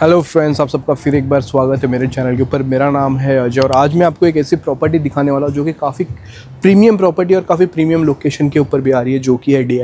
Hello friends आप सबका फिर एक बार स्वागत है मेरे चैनल के ऊपर। मेरा नाम है अजय और आज मैं आपको एक ऐसी प्रॉपर्टी दिखाने वाला हूँ जो कि काफ़ी प्रीमियम प्रॉपर्टी और काफ़ी प्रीमियम लोकेशन के ऊपर भी आ रही है, जो कि है डी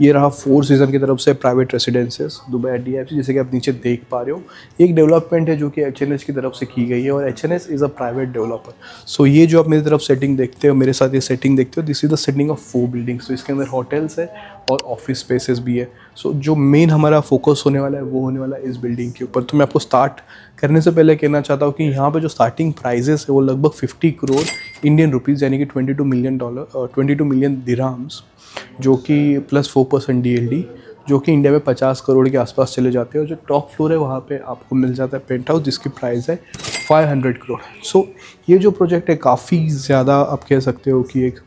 ये रहा फोर सीज़न की तरफ़ से प्राइवेट रेसिडेंसेस दुबई डी जैसे कि आप नीचे देख पा रहे हो। एक डेवलपमेंट है जो कि एचएनएस की तरफ़ से की गई है और HNS is a private developer so ये जो आप मेरी तरफ़ सेटिंग देखते हो मेरे साथ ये सेटिंग देखते हो this is the setting of four buildings तो इसके अंदर होटल्स है और ऑफ़िस स्पेसेस भी है। सो so, जो मेन हमारा फोकस होने वाला है वो होने वाला है इस बिल्डिंग के ऊपर। तो मैं आपको स्टार्ट करने से पहले कहना चाहता हूँ कि यहाँ पे जो स्टार्टिंग प्राइजेस है वो लगभग 50 करोड़ इंडियन रुपीज़ यानी कि 22 मिलियन डॉलर 22 मिलियन दिराम्स जो कि प्लस फोर परसेंट डी जो कि इंडिया में 50 करोड़ के आसपास चले जाते हैं और जो टॉप फ्लोर है वहाँ पे आपको मिल जाता है पेंट हाउस जिसकी प्राइस है 500 करोड़ सो so, ये जो प्रोजेक्ट है काफ़ी ज़्यादा आप कह सकते हो कि एक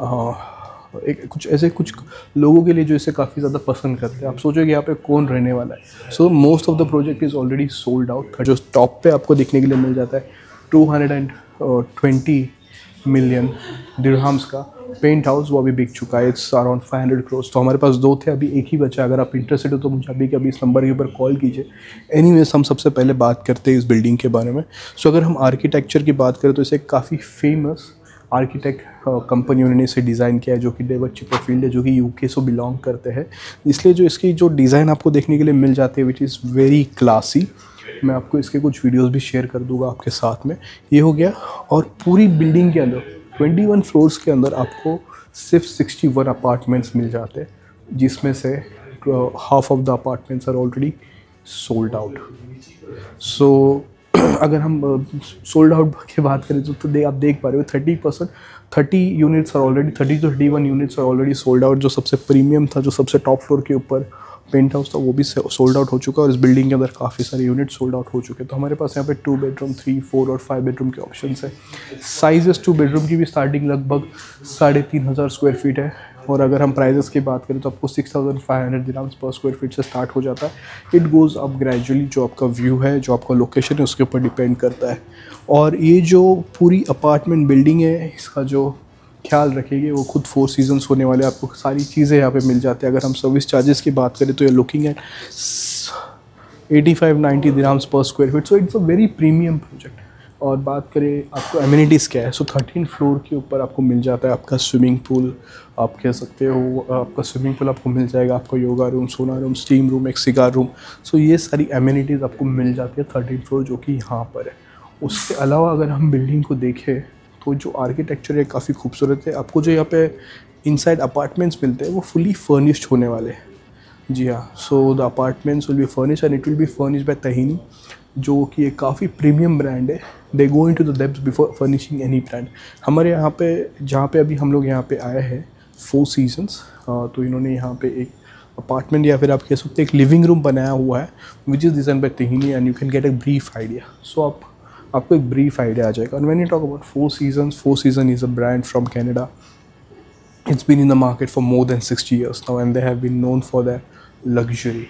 आ, एक कुछ ऐसे कुछ लोगों के लिए जो इसे काफ़ी ज़्यादा पसंद करते हैं। आप सोचो कि यहाँ पे कौन रहने वाला है। So most of the project is already sold out जो टॉप पे आपको देखने के लिए मिल जाता है two hundred and twenty million dirhams का। पेंट हाउस वो अभी बिक चुका है। It's around five hundred crores तो हमारे पास दो थे अभी एक ही बचा। अगर आप इंटरेस्टेड हो तो मुझे अभी के अभी इस नंबर के ऊपर कॉल कीजिए। एनी हम सबसे पहले बात करते हैं इस बिल्डिंग के बारे में। सो so, अगर हम आर्किटेक्चर की बात करें तो इसे काफ़ी फ़ेमस आर्किटेक्ट कंपनी उन्होंने इसे डिज़ाइन किया है जो कि डेवर चिपरफील्ड है जो कि यूके से बिलोंग करते हैं। इसलिए जो इसकी जो डिज़ाइन आपको देखने के लिए मिल जाती है विच इज़ वेरी क्लासी मैं आपको इसके कुछ वीडियोस भी शेयर कर दूँगा आपके साथ में। ये हो गया। और पूरी बिल्डिंग के अंदर 21 फ्लोर्स के अंदर आपको सिर्फ़ 61 अपार्टमेंट्स मिल जाते हैं जिसमें से half of the apartments are already sold out so अगर हम सोल्ड आउट की बात करें तो, तो दे, आप देख पा रहे हो thirty percent thirty units are already thirty two thirty one units are already sold out जो सबसे प्रीमियम था जो सबसे टॉप फ्लोर के ऊपर पेंट हाउस था, वो भी सोल्ड आउट हो चुका है और इस बिल्डिंग के अंदर काफ़ी सारे यूनिट सोल्ड आउट हो चुके हैं। तो हमारे पास यहाँ पे टू बेडरूम थ्री फोर और फाइव बेडरूम के ऑप्शन है। साइजेस टू बेडरूम की भी स्टार्टिंग लगभग साढ़े तीन हज़ार स्क्वायर फीट है। और अगर हम प्राइजेस की बात करें तो आपको six thousand five hundred dirhams per square feet से स्टार्ट हो जाता है। इट गोज़ अप ग्रेजुअली जो आपका व्यू है, जो आपका लोकेशन है, उसके ऊपर डिपेंड करता है। और ये जो पूरी अपार्टमेंट बिल्डिंग है, इसका जो ख्याल रखेंगे, वो खुद फोर सीजन्स होने वाले आपको सारी चीज़ें यहाँ पे मिल जाती है। अगर हम सर्विस चार्जेस की बात करें तो ये looking at eighty five ninety dirhams per square feet so it's a very premium project और बात करें, आपको एम्यूनिटीज़ क्या है? सो थर्टीन फ्लोर के ऊपर आपको मिल जाता है आपका स्विमिंग पूल आप कह सकते हो, आपका स्विमिंग पूल आपको मिल जाएगा, आपका yoga room sauna room steam room एक सिगार रूम सो ये सारी एम्यूनिटीज़ आपको मिल जाती है थर्टीन फ्लोर जो कि यहाँ पर है। उसके अलावा अगर हम बिल्डिंग को देखें तो जो आर्किटेक्चर है, काफ़ी खूबसूरत है। आपको जो यहाँ पे इनसाइड अपार्टमेंट्स मिलते हैं, वो फुली फर्निश्ड होने वाले हैं। जी हाँ so the apartments will be furnish and it will be furnish by Tahini जो कि एक काफ़ी प्रीमियम ब्रांड है। They go into the depths before furnishing any brand हमारे यहाँ पे, जहाँ पे अभी हम लोग यहाँ पे आए हैं फोर सीजन्स तो इन्होंने यहाँ पे एक अपार्टमेंट या फिर आप कह सकते हैं एक लिविंग रूम बनाया हुआ है which is design by Tahini and you can get a brief idea so आप आपको एक ब्रीफ आइडिया आ जाएगा। And when you talk about four season four season is a brand from Canada it's been in the market for more than 60 years now, and they have been known for their luxury.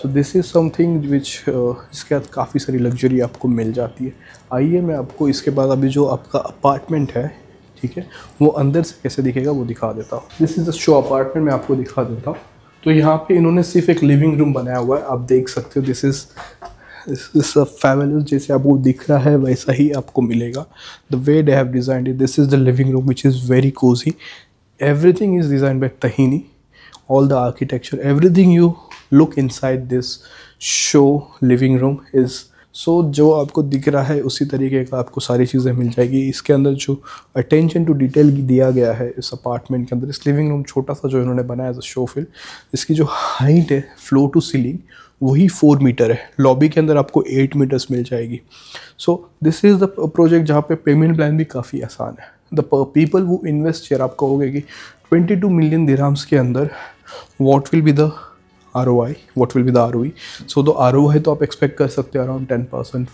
So this is something which इसके बाद काफ़ी सारी luxury आपको मिल जाती है। आइए मैं आपको इसके बाद अभी जो आपका अपार्टमेंट है, ठीक है, वो अंदर से कैसे दिखेगा वो दिखा देता हूँ। This is the show apartment मैं आपको दिखा देता हूँ। तो यहाँ पे इन्होंने सिर्फ़ एक लिविंग रूम बनाया हुआ है, आप देख सकते हो दिस इज़ दिस फैमिली जैसे आपको दिख रहा है, वैसा ही आपको मिलेगा। The way they have designed it this is the living room which is very cosy everything is designed by Tahini all the architecture everything you look inside this show living room is so so, जो आपको दिख रहा है उसी तरीके का आपको सारी चीज़ें मिल जाएगी। इसके अंदर जो अटेंशन टू डिटेल दिया गया है इस अपार्टमेंट के अंदर इस लिविंग रूम छोटा सा जो इन्होंने बनाया है शो फिल इसकी जो हाइट है फ्लोर टू सीलिंग वही फोर मीटर है। लॉबी के अंदर आपको एट मीटर्स मिल जाएगी। So this is the project जहाँ पे पेमेंट प्लान भी काफ़ी आसान है। द पीपल वो इन्वेस्ट शेयर आप कहोगे कि 22 मिलियन दिराम्स के अंदर what will be the R O I what will be the R O E so the R O I तो आप एक्सपेक्ट कर सकते हैं around ten percent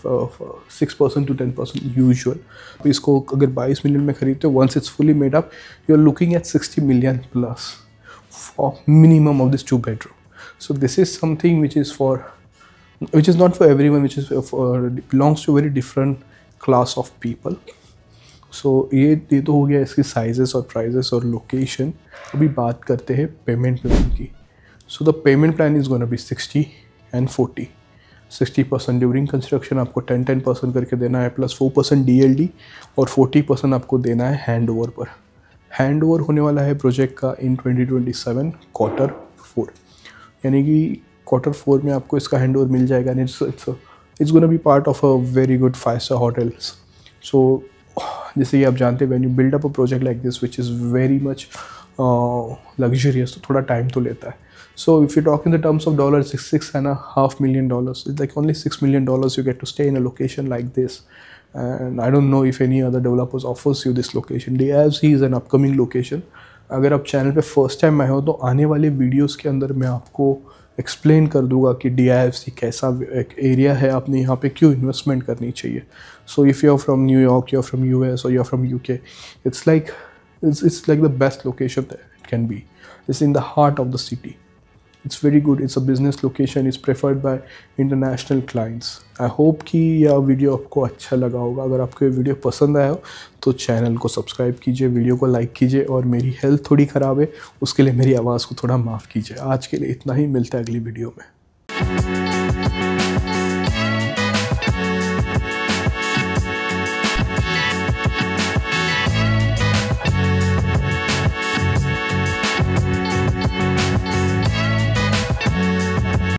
six percent to ten percent usual तो इसको अगर बाईस मिलियन में खरीदते हो once it's fully made up you are looking at sixty million plus for minimum of this two bedroom this is something which is for which is not for everyone which is for, belongs to a very different class of people. So ये ये तो हो गया इसकी sizes और prices और location अभी बात करते हैं पेमेंट प्लान की. So the payment plan is gonna be sixty and forty sixty percent during construction आपको टेन टेन परसेंट करके देना है plus four percent D L D और फोर्टी परसेंट आपको देना है हैंड ओवर पर। हैंड ओवर होने वाला है प्रोजेक्ट का in twenty twenty seven quarter four यानी कि क्वार्टर फोर में आपको इसका हैंड ओवर मिल जाएगा it's it's it's gonna be part of a very good five star hotels so जैसे कि आप जानते हैं when you build up a project like this which is very much luxurious तो थोड़ा टाइम तो लेता है। So if you talk in the terms of dollars, it's six and a half million dollars. It's like only six million dollars you get to stay in a location like this. And I don't know if any other developers offers you this location. DIFC is an upcoming location. अगर आप channel पे first time आए हो तो आने वाले videos के अंदर मैं आपको एक्सप्लेन कर दूंगा कि डी कैसा एक एरिया है आपने यहाँ पे क्यों इन्वेस्टमेंट करनी चाहिए so if you are from New York you are from U S और you are from U K it's like it's it's like the best location it can be it's in the heart of the city it's very good it's a business location is preferred by international clients I hope कि यह video आपको अच्छा लगा होगा। अगर आपको ये video पसंद आया हो तो चैनल को सब्सक्राइब कीजिए वीडियो को लाइक कीजिए और मेरी हेल्थ थोड़ी ख़राब है, उसके लिए मेरी आवाज़ को थोड़ा माफ़ कीजिए। आज के लिए इतना ही। मिलता है अगली वीडियो में।